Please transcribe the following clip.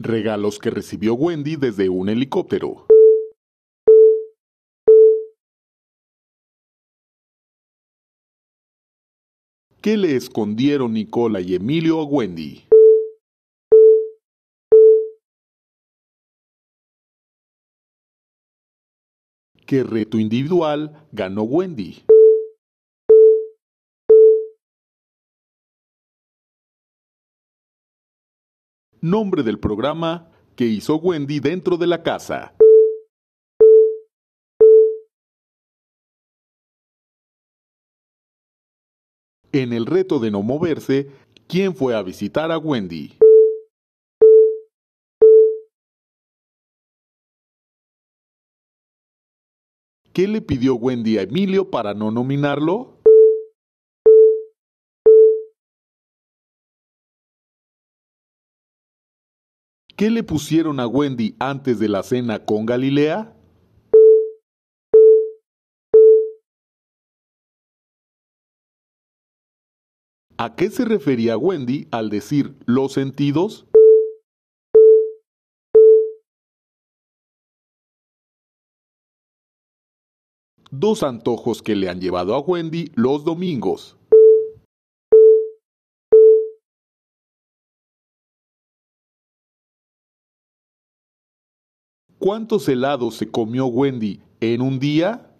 Regalos que recibió Wendy desde un helicóptero. ¿Qué le escondieron Nicola y Emilio a Wendy? ¿Qué reto individual ganó Wendy? Nombre del programa que hizo Wendy dentro de la casa. En el reto de no moverse, ¿quién fue a visitar a Wendy? ¿Qué le pidió Wendy a Emilio para no nominarlo? ¿Qué le pusieron a Wendy antes de la cena con Galilea? ¿A qué se refería Wendy al decir los sentidos? Dos antojos que le han llevado a Wendy los domingos. ¿Cuántos helados se comió Wendy en un día?